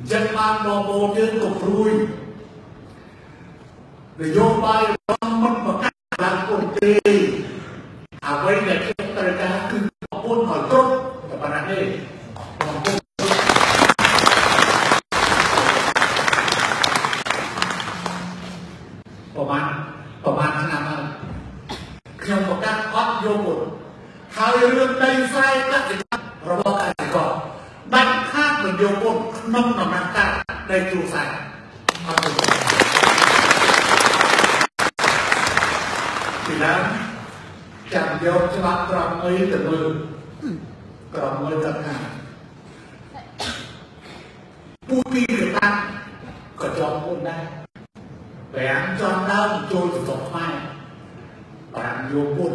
អញ្ចឹងបានបងប្អូនយើងក៏ព្រួយនយោបាយរបស់មិនប្រកាសឡើងពុនទេអ្វីដែលខ្ញុំត្រូវការគឺបងប្អូនឲ្យគ្រប់តែប៉ុណ្ណឹងទេបងប្អូនប្រហែលប្រហែលឆ្នាំហើយខ្ញុំប្រកាសអត់យកពុនហើយរឿងដីស្រែកសិកម្មរបស់ តមិនយកពុនក្នុងដំណាក់កាលដីគ្រួសារអត់ទេពីដើមចាំយកច្បាប់ក្រមអីទៅមើលក្រមមើលទៅថាពូទីកតាំងក៏ជាប់ពុនដែរប្រាំចំដើមចូលទៅស្រុកខ្មែរប្រាំយកពុន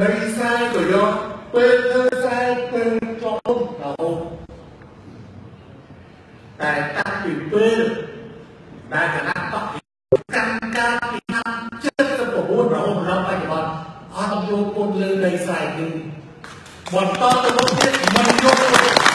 ដីស្រែក៏យកពេលធ្វើស្រែពេលជាប់ពុនរហូត តែតាំងពីពេលដែលគណៈបកកម្មការពីឆ្នាំ79រហូតដល់បច្ចុប្បន្នអត់យកពុនលើដីស្រែទេបន្តទៅមុខទៀតមិនយកពុន